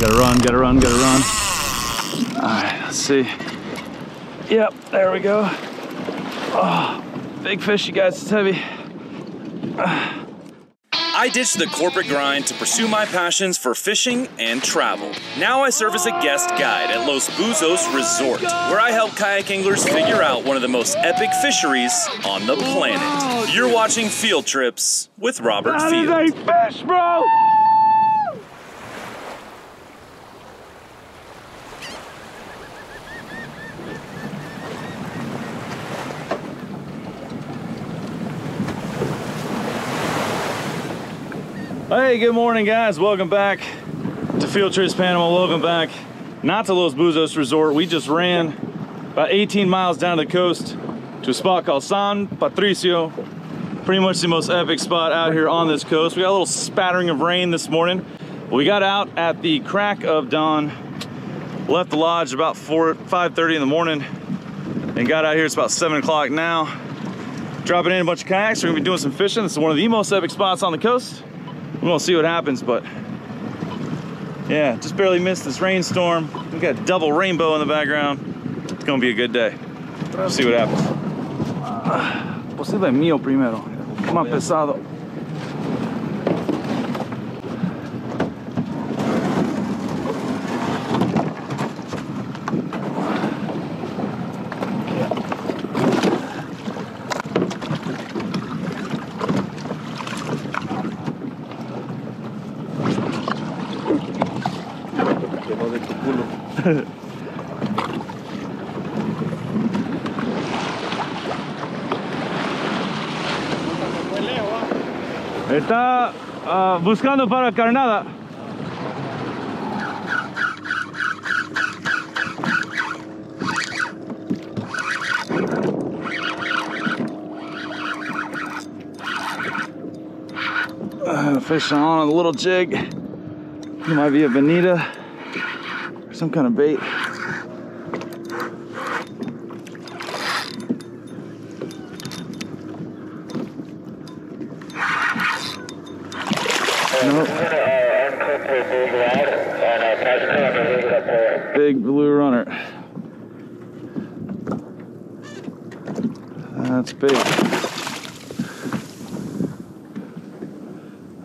Gotta run, gotta run, gotta run. All right, let's see. Yep, there we go. Oh, big fish, you guys, it's heavy. I ditched the corporate grind to pursue my passions for fishing and travel. Now I serve as a guest guide at Los Buzos Resort, where I help kayak anglers figure out one of the most epic fisheries on the planet. You're watching Field Trips with Robert That is Field. a fish, bro! Hey, good morning, guys. Welcome back to Field Trips Panama. Welcome back, not to Los Buzos Resort. We just ran about 18 miles down the coast to a spot called San Patricio pretty much the most epic spot out here on this coast. We got a little spattering of rain this morning. We got out at the crack of dawn, left the lodge about 4, 5.30 in the morning, and got out here, it's about 7 o'clock now. Dropping in a bunch of kayaks, we're gonna be doing some fishing. This is one of the most epic spots on the coast. Gonna see what happens, but yeah, just barely missed this rainstorm. We got a double rainbow in the background. It's gonna be a good day. We'll see what happens. Posible mío primero, pesado. Buscando para carnada. Uh, fish on a little jig. It might be a bonita or some kind of bait.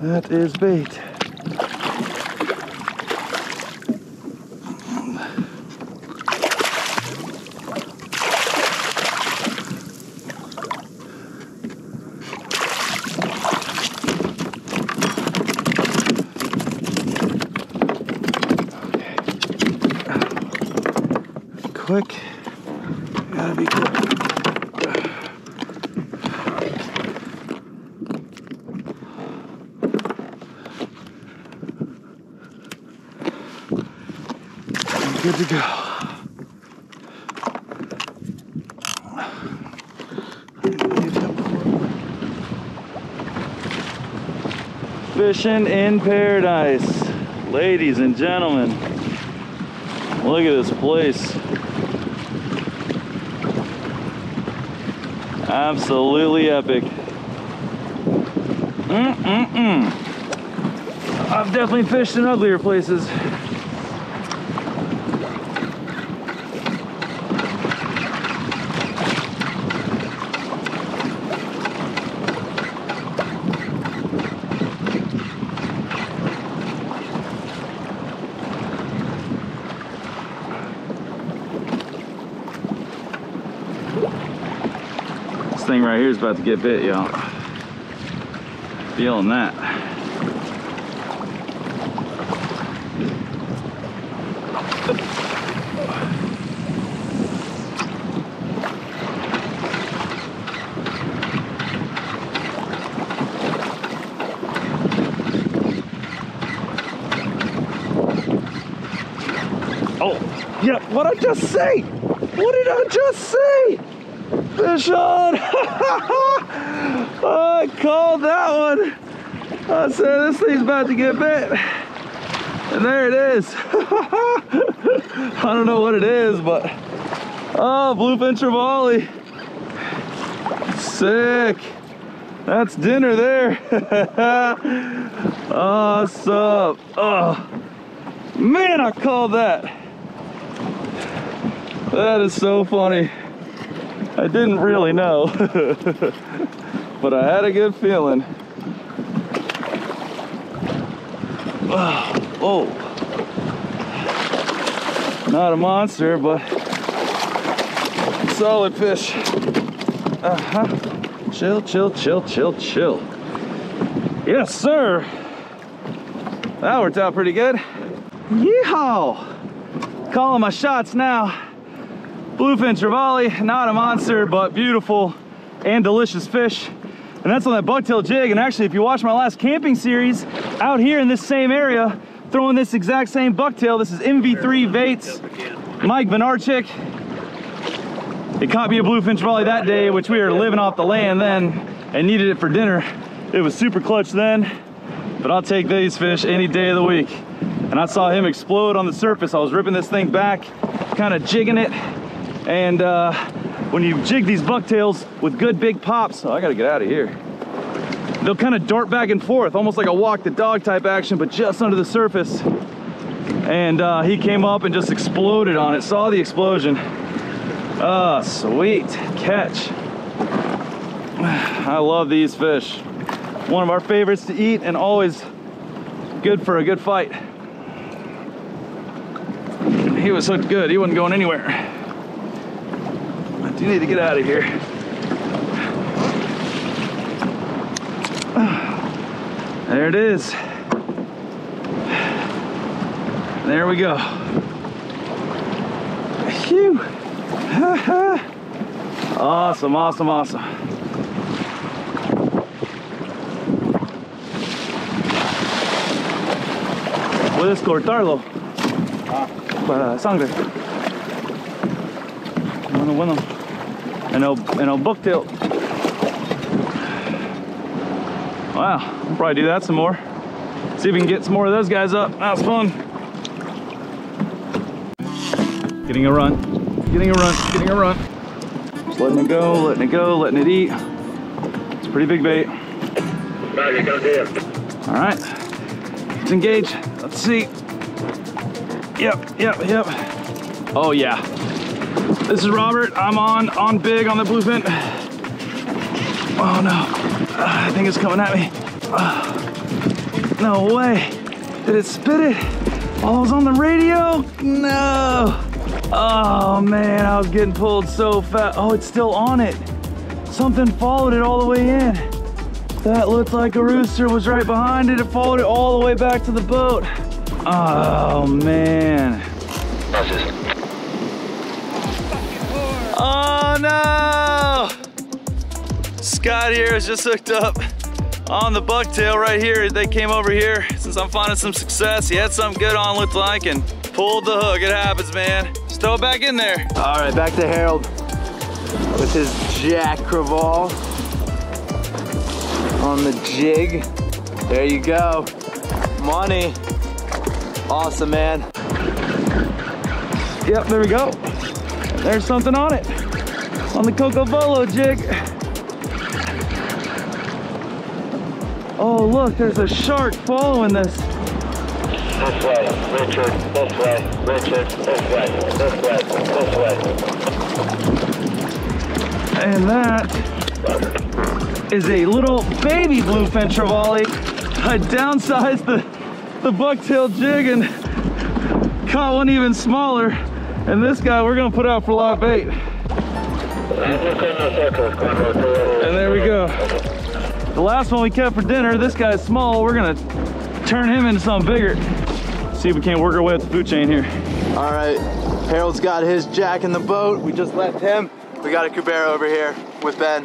That is bait. Quick. Gotta be quick. Good to go. Fishing in paradise. Ladies and gentlemen, look at this place. Absolutely epic. Mm-mm-mm. I've definitely fished in uglier places. About to get bit, y'all. Feeling that. Oh, yeah, what I just say? What did I just say? Fish on! I called that one. I said this thing's about to get bit. And there it is. I don't know what it is, but oh, bluefin trevally. Sick. That's dinner there. awesome. Oh, Man, I called that. That is so funny. I didn't really know, but I had a good feeling. Oh, not a monster, but solid fish. Uh-huh. Chill, chill, chill, chill, chill. Yes, sir. That worked out pretty good. Yeehaw! Calling my shots now. Bluefin trevally, not a monster, but beautiful and delicious fish. And that's on that bucktail jig. And actually, if you watch my last camping series, out here in this same area, throwing this exact same bucktail, this is MV3 Vates, Mike Venarchik. It caught me a bluefin trevally that day, which we were living off the land then and needed it for dinner. It was super clutch then, but I'll take these fish any day of the week. And I saw him explode on the surface. I was ripping this thing back, kind of jigging it. And uh, when you jig these bucktails with good big pops, oh, I gotta get out of here. They'll kind of dart back and forth, almost like a walk the dog type action, but just under the surface. And uh, he came up and just exploded on it. Saw the explosion. Ah, oh, sweet catch. I love these fish. One of our favorites to eat and always good for a good fight. He was hooked good. He wasn't going anywhere. Do need to get out of here. There it is. There we go. Phew. awesome, awesome, awesome. Puedes cortarlo ah. para sangre. Bueno, bueno. En el, en el bucktail. Wow, we'll probably do that some more. See if we can get some more of those guys up. That was fun. Getting a run, getting a run, getting a run. Just letting it go, letting it go, letting it eat. It's a pretty big bait. All right, let's engage. Let's see. Yep, yep, yep. Oh yeah. This is Robert. I'm on, on big on the bluefin. Oh no, uh, I think it's coming at me. Uh, no way. Did it spit it? Oh, I was on the radio? No. Oh man, I was getting pulled so fast. Oh, it's still on it. Something followed it all the way in. That looked like a rooster was right behind it. It followed it all the way back to the boat. Oh man. No! Scott here is just hooked up on the bucktail right here. They came over here since I'm finding some success. He had something good on, looked like, and pulled the hook. It happens, man. Just throw it back in there. All right, back to Harold with his Jack Crevalle on the jig. There you go. Money. Awesome, man. Yep, there we go. There's something on it. On the Cocobolo jig. Oh, look, there's a shark following this. This way, Richard, this way, Richard, this way, this way, this way. And that is a little baby bluefin trevally. I downsized the, the bucktail jig and caught one even smaller. And this guy, we're gonna put out for live bait. And there we go. The last one we kept for dinner, this guy's small. We're gonna turn him into something bigger. See if we can't work our way up the food chain here. All right, Harold's got his Jack in the boat. We just left him. We got a Cubera over here with Ben.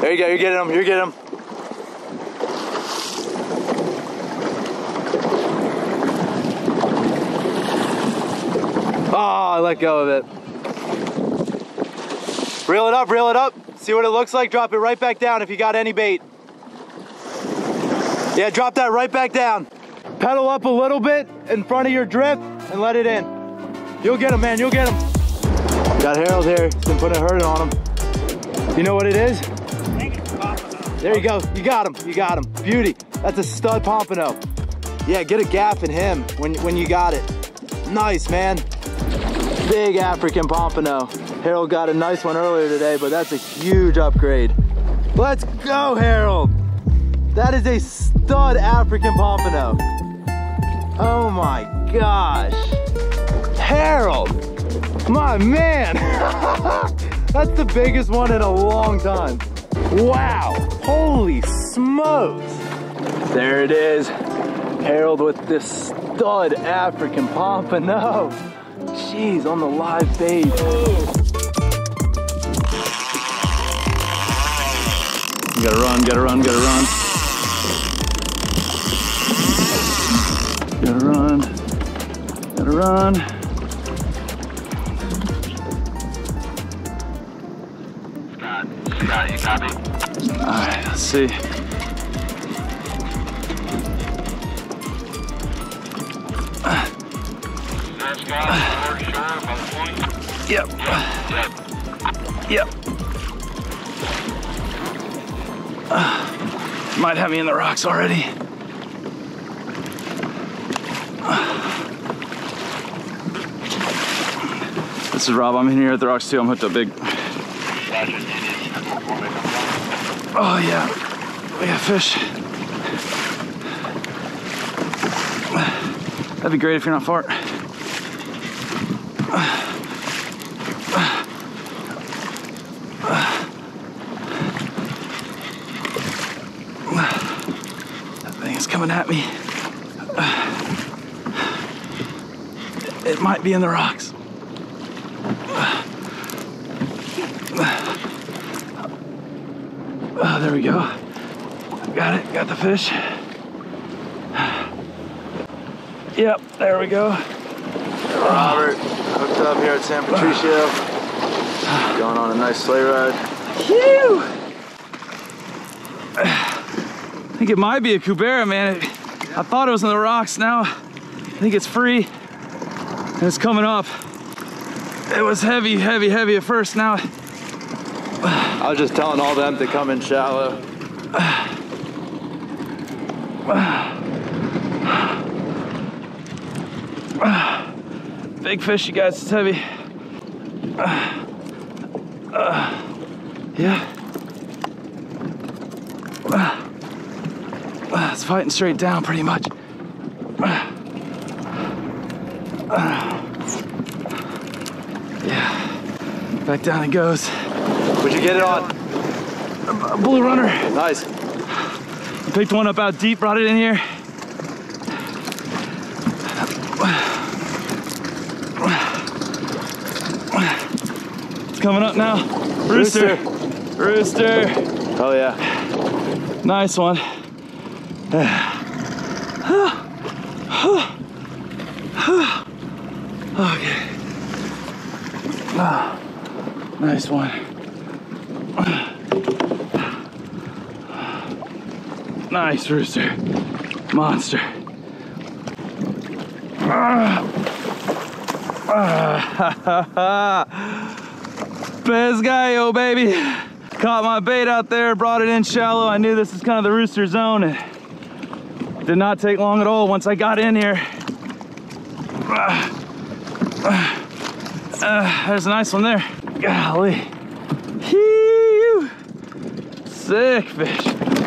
There you go, you're getting him, you're getting him. Oh, I let go of it. Reel it up, reel it up. See what it looks like? Drop it right back down if you got any bait. Yeah, drop that right back down. Pedal up a little bit in front of your drift and let it in. You'll get him, man, you'll get him. Got Harold here, he's been putting a hurt on him. You know what it is? There you go. You got him. You got him. Beauty. That's a stud pompano. Yeah, get a gap in him when, when you got it. Nice, man. Big African pompano. Harold got a nice one earlier today, but that's a huge upgrade. Let's go, Harold. That is a stud African pompano. Oh my gosh. Harold, my man. That's the biggest one in a long time. Wow, holy smokes. There it is. Harold with this stud African pompano. Jeez, on the live bait. You gotta run, gotta run, gotta run. Gotta run. Gotta run. Scott, Scott, you copy? Alright, let's see. Yep. Yep. Yep. Might have me in the rocks already. This is Rob. I'm in here at the rocks too. I'm hooked up big. Oh yeah, we got fish. That'd be great if you're not far. Coming at me. It might be in the rocks. Oh, there we go. Got it, got the fish. Yep, there we go. Robert, hooked up here at San Patricio. Going on a nice sleigh ride. Phew! I think it might be a Cubera, man. It- I thought it was in the rocks. Now I think it's free and it's coming up. It was heavy, heavy, heavy at first. Now I was just telling all them to come in shallow. Big fish, you guys. It's heavy. Uh, uh, yeah. It's fighting straight down pretty much. yeah. Back down it goes. Would you get it on? A blue runner. Nice. Picked one up out deep, brought it in here. It's coming up now. Rooster. Rooster. Oh yeah. Nice one. Okay. Ah, Nice one. Nice rooster. Monster. Pez gallo, baby. Caught my bait out there, brought it in shallow. I knew this is kind of the rooster zone. Did not take long at all once I got in here. Uh, there's a nice one there. Golly. Sick fish.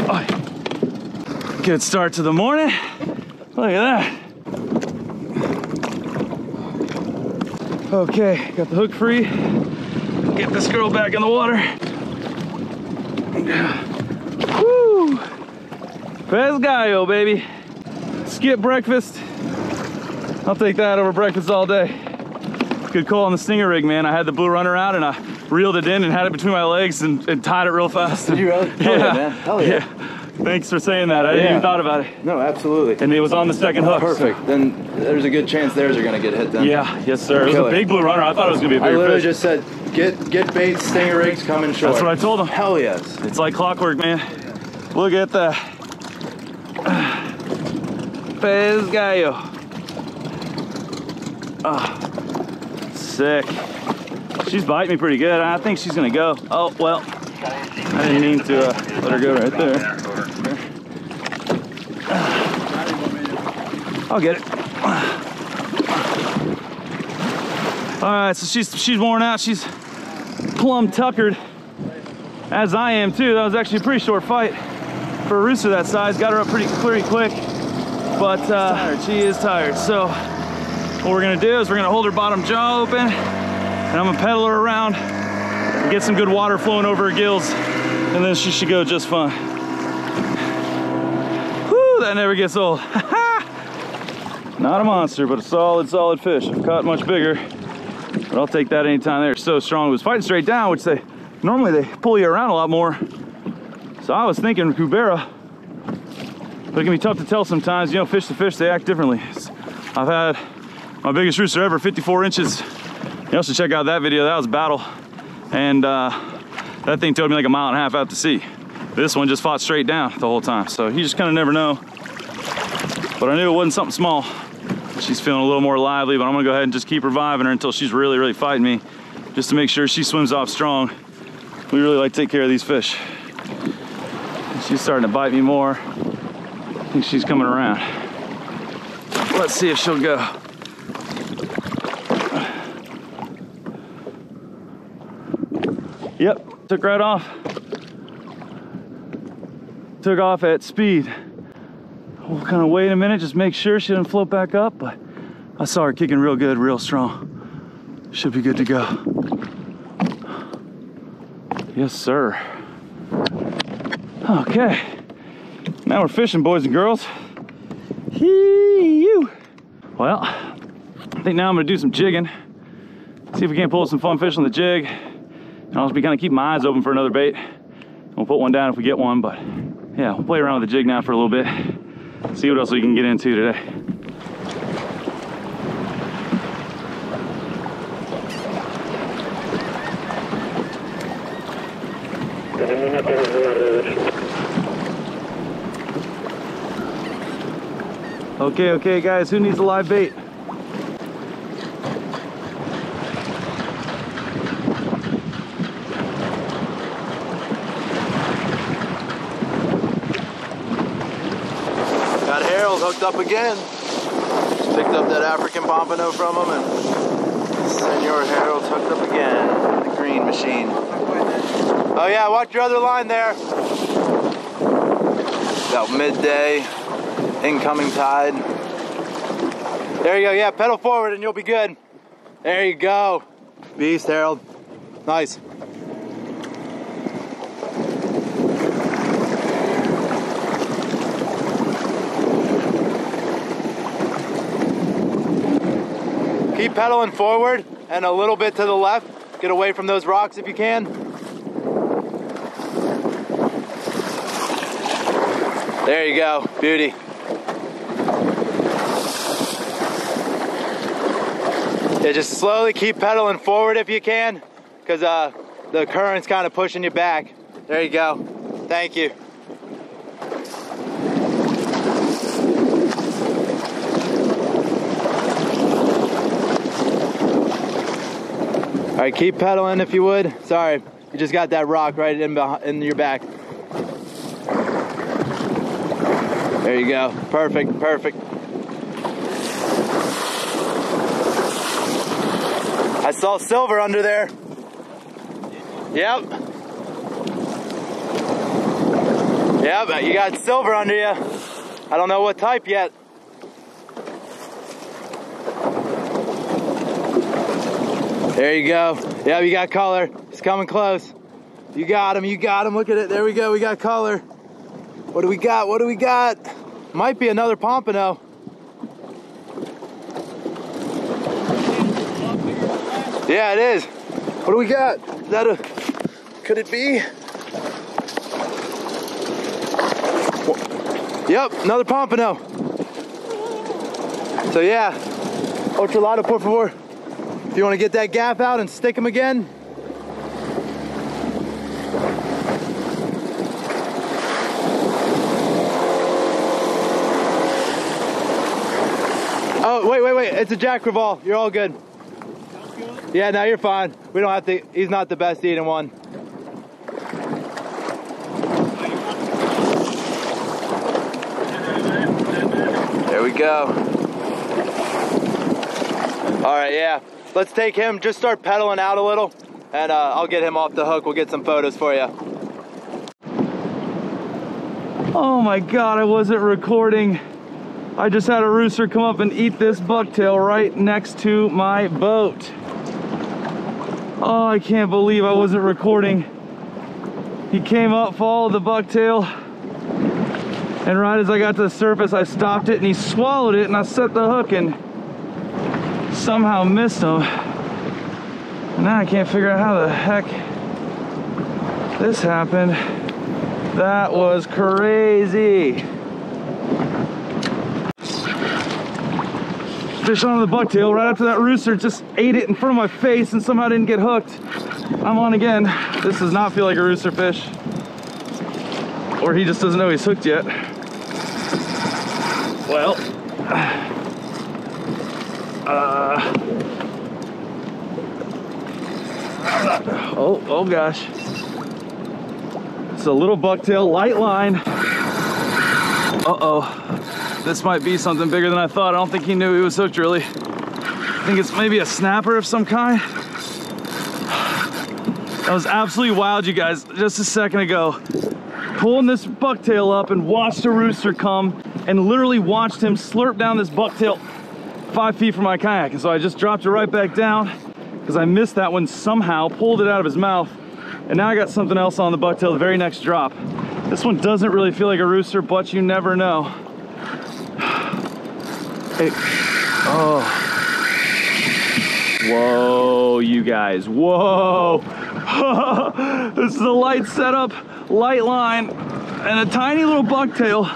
Oh. Good start to the morning. Look at that. Okay, got the hook free. Get this girl back in the water. Woo! Pez gallo, baby. Skip breakfast. I'll take that over breakfast all day. Good call on the stinger rig, man. I had the blue runner out and I reeled it in and had it between my legs and, and tied it real fast. Did you really? Hell yeah, man. Hell yeah. yeah. Thanks for saying that. I didn't even thought about it. No, absolutely. And it was on the second hook. so- Perfect. Then there's a good chance theirs are gonna get hit then. Yeah, yes, sir. It was Killer. a big blue runner. I thought it was gonna be a I I literally fish. just said, get get bait, stinger rigs coming short. That's what I told him. Hell yes. It's like clockwork, man. Look at that. Pez gallo. Ah, sick. She's biting me pretty good. I think she's gonna go. Oh, well, I didn't mean to. Uh, Let her go right there. I'll get it. All right, so she's she's worn out. She's plumb tuckered, as I am too. That was actually a pretty short fight for a rooster that size. Got her up pretty pretty quick, but uh, she is tired. So what we're gonna do is we're gonna hold her bottom jaw open, and I'm gonna pedal her around get some good water flowing over her gills, and then she should go just fine. Whew, that never gets old. Not a monster, but a solid, solid fish. I've caught much bigger, but I'll take that anytime. They're so strong. It was fighting straight down, which they normally they pull you around a lot more. So I was thinking Cubera, but it can be tough to tell sometimes. You know, fish to fish, they act differently. I've had my biggest rooster ever, 54 inches. You also check out that video. That was battle, and uh, that thing towed me like a mile and a half out to sea. This one just fought straight down the whole time. So you just kind of never know. But I knew it wasn't something small. She's feeling a little more lively, but I'm gonna go ahead and just keep reviving her until she's really, really fighting me, just to make sure she swims off strong. We really like to take care of these fish. She's starting to bite me more. I think she's coming around. Let's see if she'll go. Yep, took right off. Took off at speed. We'll kind of wait a minute, just make sure she doesn't float back up, but I saw her kicking real good, real strong. Should be good to go. Yes, sir. Okay, now we're fishing, boys and girls. Hee-you. Well, I think now I'm gonna do some jigging. See if we can't pull some fun fish on the jig. And I'll just be kind of keeping my eyes open for another bait. We'll put one down if we get one, but yeah, we'll play around with the jig now for a little bit. See what else we can get into today. Okay, okay, guys, who needs a live bait? Got Harold hooked up again. Just picked up that African pompano from him and Senor Harold's hooked up again. The green machine. Oh yeah, watch your other line there. About midday, incoming tide. There you go, yeah, pedal forward and you'll be good. There you go. Beast, Harold. Nice. Keep pedaling forward and a little bit to the left. Get away from those rocks if you can. There you go, beauty. Yeah, just slowly keep pedaling forward if you can, because uh, the current's kind of pushing you back. There you go. Thank you. All right, keep pedaling if you would. Sorry, you just got that rock right in, behind, in your back. There you go. Perfect, perfect. I saw silver under there. Yep. Yep, you got silver under you. I don't know what type yet. There you go. Yeah, you got color. He's coming close. You got him, you got him. Look at it. There we go. We got color. What do we got? What do we got? Might be another pompano. Yeah, it is. What do we got? Is that a, could it be? Yep, another pompano. So yeah, oh, Ultralado, por favor. If you want to get that gaff out and stick him again. Oh, wait, wait, wait. It's a Jack Crevalle. You're all good. Yeah, no, you're fine. We don't have to, he's not the best eating one. There we go. All right, yeah. Let's take him, just start pedaling out a little, and uh, I'll get him off the hook. We'll get some photos for you. Oh my God, I wasn't recording. I just had a rooster come up and eat this bucktail right next to my boat. Oh, I can't believe I wasn't recording. He came up, followed the bucktail, and right as I got to the surface, I stopped it and he swallowed it and I set the hook and somehow missed him. And now I can't figure out how the heck this happened. That was crazy. Fish on the bucktail right after that rooster just ate it in front of my face and somehow didn't get hooked. I'm on again. This does not feel like a rooster fish. Or he just doesn't know he's hooked yet. Well, uh, oh, oh gosh. It's a little bucktail, light line. Uh-oh. This might be something bigger than I thought. I don't think he knew he was hooked really. I think it's maybe a snapper of some kind. That was absolutely wild, you guys. Just a second ago, pulling this bucktail up and watched a rooster come and literally watched him slurp down this bucktail five feet from my kayak. And so I just dropped it right back down because I missed that one somehow, pulled it out of his mouth. And now I got something else on the bucktail the very next drop. This one doesn't really feel like a rooster, but you never know. Oh. Whoa, you guys, whoa. this is a light setup, light line, and a tiny little bucktail.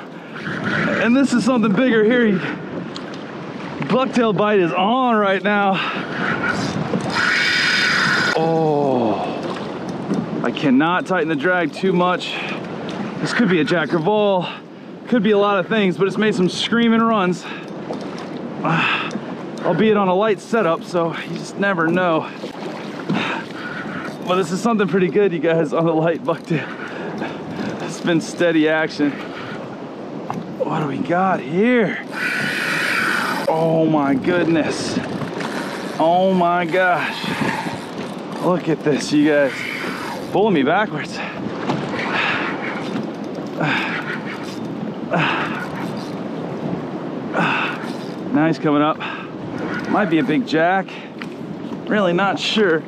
And this is something bigger here. Bucktail bite is on right now. Oh, I cannot tighten the drag too much. This could be a Jack Crevalle, could be a lot of things, but it's made some screaming runs. Albeit on a light setup, so you just never know. But this is something pretty good, you guys, on the light bucktail. It's been steady action. What do we got here? Oh my goodness. Oh my gosh. Look at this, you guys. Pulling me backwards. Now he's coming up. Might be a big jack. Really not sure.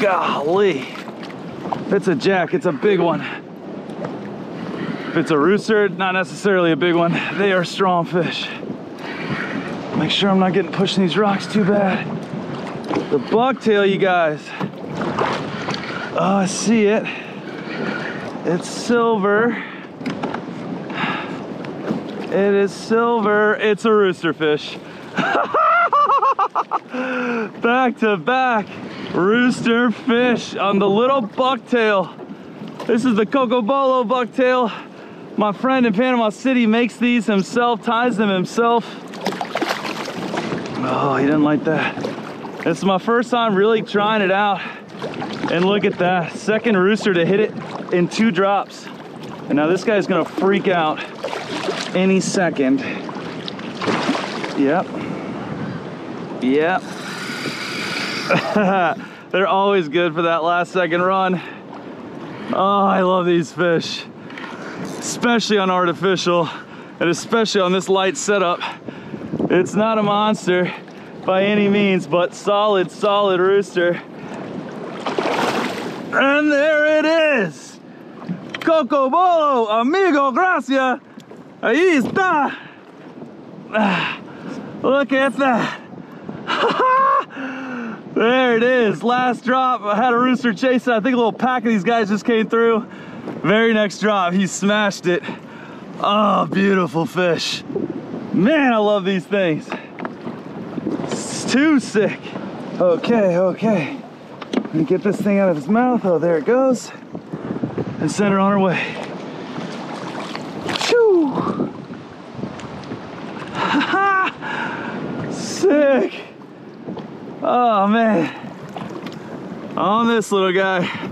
Golly. If it's a jack, it's a big one. If it's a rooster, not necessarily a big one. They are strong fish. Make sure I'm not getting pushed in these rocks too bad. The bucktail, you guys. Oh, I see it. It's silver. It is silver. It's a rooster fish. back to back rooster fish on the little bucktail. This is the Cocobolo bucktail. My friend in Panama City makes these himself, ties them himself. Oh, he didn't like that. This is my first time really trying it out. And look at that, second rooster to hit it in two drops. And now this guy's gonna freak out any second. Yep. Yep. They're always good for that last second run. Oh, I love these fish, especially on artificial and especially on this light setup. It's not a monster by any means, but solid, solid rooster. And there it is. Cocobolo, amigo, gracias. Ahí está. Look at that. there it is, last drop. I had a rooster chasing. I think a little pack of these guys just came through. Very next drop, he smashed it. Oh, beautiful fish. Man, I love these things. It's too sick. Okay, okay. Me get this thing out of his mouth. Oh, there it goes. And send her on her way. Shoo! Sick! Oh man. on this little guy.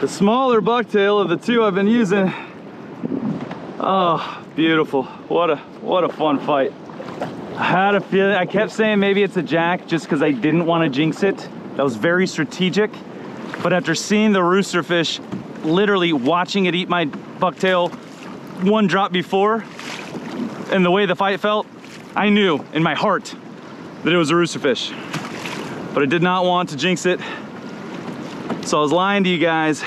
The smaller bucktail of the two I've been using. Oh, beautiful. What a what a fun fight. I had a feeling, I kept saying maybe it's a jack just because I didn't want to jinx it. That was very strategic. But after seeing the rooster fish, literally watching it eat my bucktail one drop before, and the way the fight felt, I knew in my heart that it was a rooster fish. But I did not want to jinx it. So I was lying to you guys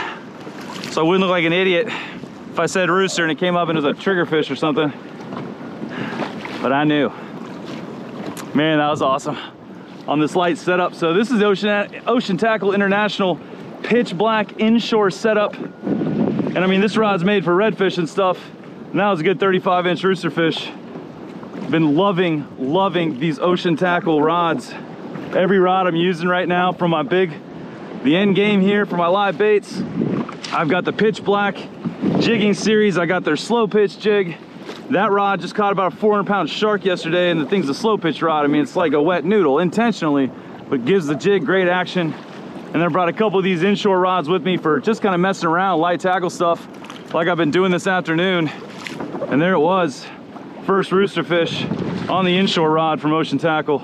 so I wouldn't look like an idiot if I said rooster and it came up and it was a triggerfish or something. But I knew. Man, that was awesome on this light setup. So this is Ocean, Ocean Tackle International pitch black inshore setup. And I mean, this rod's made for redfish and stuff. Now it's a good 35 inch rooster fish. Been loving, loving these Ocean Tackle rods. Every rod I'm using right now from my big, the end game here for my live baits. I've got the pitch black jigging series. I got their slow pitch jig. That rod just caught about a 400 pound shark yesterday and the thing's a slow pitch rod. I mean, it's like a wet noodle intentionally, but gives the jig great action. And then I brought a couple of these inshore rods with me for just kind of messing around, light tackle stuff like I've been doing this afternoon. And there it was, first rooster fish on the inshore rod from Ocean Tackle.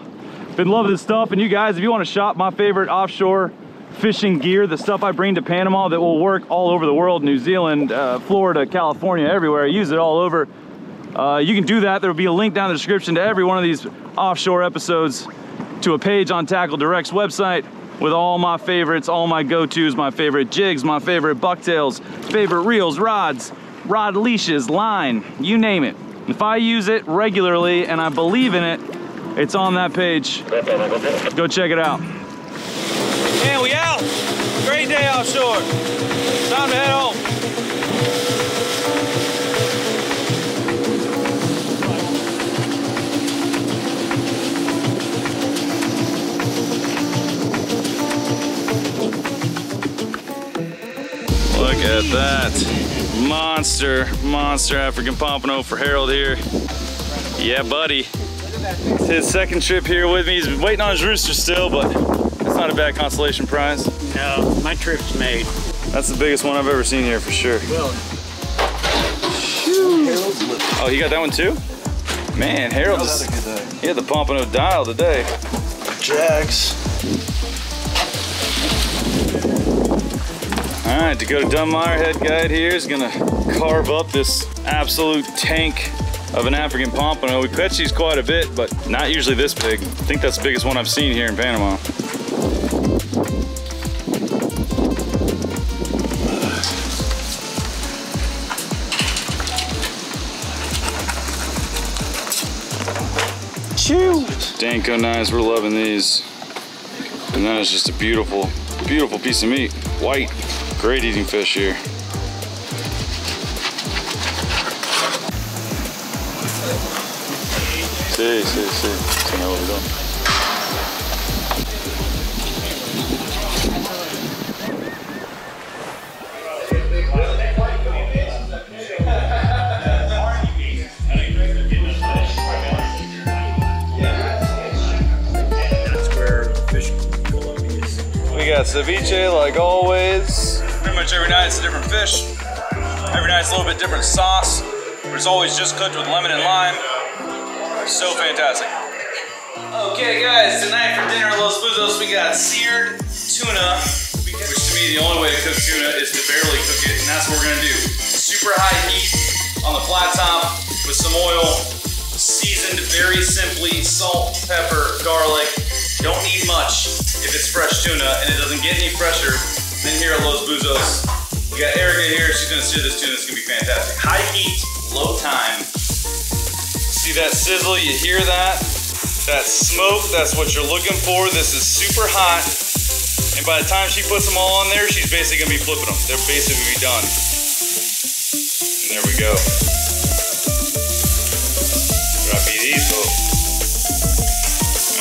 Been loving this stuff. And you guys, if you want to shop my favorite offshore fishing gear, the stuff I bring to Panama that will work all over the world, New Zealand, uh, Florida, California, everywhere. I use it all over. Uh, you can do that. There will be a link down in the description to every one of these offshore episodes to a page on Tackle Direct's website with all my favorites, all my go-tos, my favorite jigs, my favorite bucktails, favorite reels, rods, rod leashes, line, you name it. If I use it regularly and I believe in it, it's on that page. Go check it out. And we out. Great day offshore. At that. Monster, monster African Pompano for Harold here. Yeah, buddy. It's his second trip here with me. He's been waiting on his rooster still, but that's not a bad consolation prize. No, my trip's made. That's the biggest one I've ever seen here for sure. Oh, he got that one too? Man, Harold is, he had the Pompano dial today. Jags. Right, Dakota Dunmeyer, head guide here, is gonna carve up this absolute tank of an African Pompano. We catch these quite a bit, but not usually this big. I think that's the biggest one I've seen here in Panama. Chew! Danko knives, we're loving these. And that is just a beautiful, beautiful piece of meat. White, great eating fish here. Sí, sí, sí. Se me olvidó. That's where fish Columbia is. We got ceviche like always. Much every night it's a different fish. Every night it's a little bit different sauce. But it's always just cooked with lemon and lime. So fantastic. Okay guys, tonight for dinner at Los Buzos we got seared tuna. Which to me the only way to cook tuna is to barely cook it and that's what we're gonna do. Super high heat on the flat top with some oil, seasoned very simply, salt, pepper, garlic. Don't need much if it's fresh tuna and it doesn't get any fresher than here at Los Buzos. We got Erica here, she's gonna sear this tuna, it's gonna be fantastic. High heat, low time. See that sizzle, you hear that? That smoke, that's what you're looking for. This is super hot. And by the time she puts them all on there, she's basically gonna be flipping them. They're basically gonna be done. And there we go. Rapidito.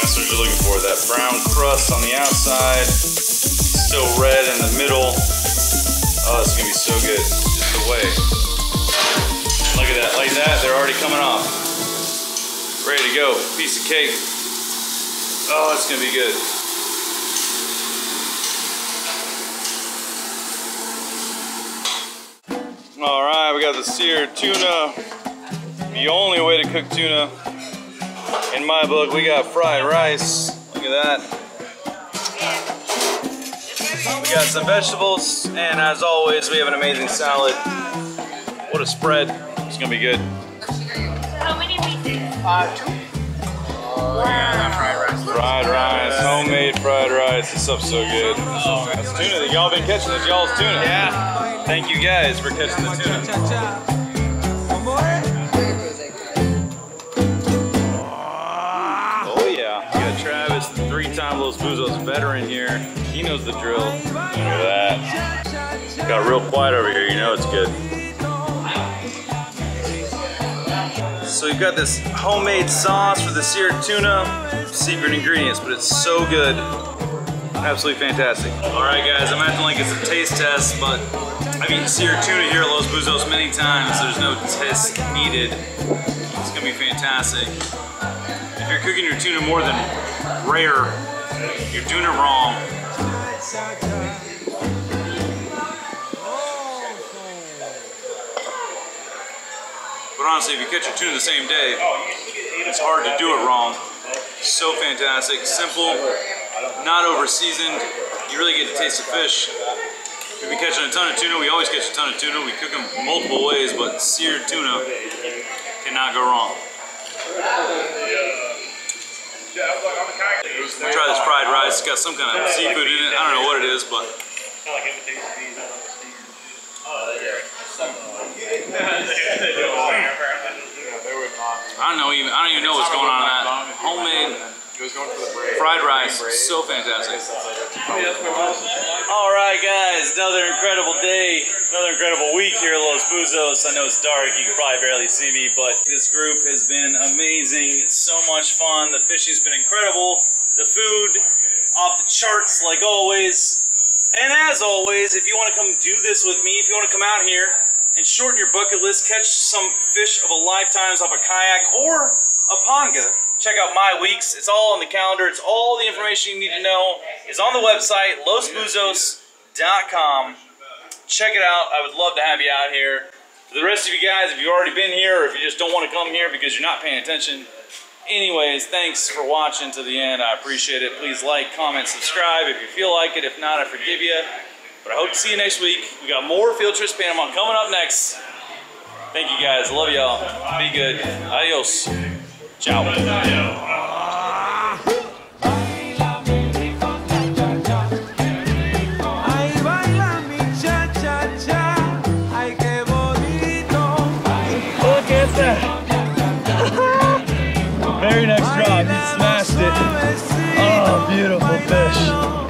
That's what you're looking for, that brown crust on the outside, so red in the middle. Oh, it's gonna be so good. Just the way. Look at that, like that, they're already coming off. Ready to go, piece of cake. Oh, it's gonna be good. All right, we got the seared tuna. The only way to cook tuna, in my book, we got fried rice. Look at that. We got some vegetables, and as always, we have an amazing salad. What a spread. It's gonna be good. How many pieces? Fried rice, homemade fried rice. This stuff's so good. That's tuna. Y'all been catching this. Y'all's tuna. Yeah. Thank you guys for catching the tuna. Buzos veteran here. He knows the drill. Look at that. Got real quiet over here. You know it's good. So you've got this homemade sauce for the seared tuna. Secret ingredients, but it's so good. Absolutely fantastic. All right, guys, I'm acting like it's a taste test, but I've eaten seared tuna here at Los Buzos many times. There's no test needed. It's gonna be fantastic. If you're cooking your tuna more than rare, you're doing it wrong. But honestly, if you catch your tuna the same day, it's hard to do it wrong. So fantastic, simple, not over seasoned. You really get to taste the fish. If you're catching a ton of tuna, we always catch a ton of tuna. We cook them multiple ways, but seared tuna cannot go wrong. Try this fried rice. It's got some kind of seafood in it. I don't know what it is, but I don't know even. I don't even know what's going on in that homemade fried rice. So fantastic. All right, guys. Another incredible day. Another incredible week here at Los Buzos. I know it's dark. You can probably barely see me, but this group has been amazing. So much fun. The fishing's been incredible. The food off the charts, like always. And as always, if you want to come do this with me, if you want to come out here and shorten your bucket list, catch some fish of a lifetime off a kayak or a panga, check out my weeks. It's all on the calendar. It's all the information you need to know is on the website, losbuzos.com. Check it out. I would love to have you out here. For the rest of you guys, if you've already been here or if you just don't want to come here because you're not paying attention, anyways, thanks for watching to the end. I appreciate it. Please like, comment, subscribe if you feel like it. If not, I forgive you. But I hope to see you next week. We got more Field Trips Panama coming up next. Thank you guys. Love y'all. Be good. Adios. Ciao. Look at that. Very next drop. He smashed it. Oh, beautiful fish.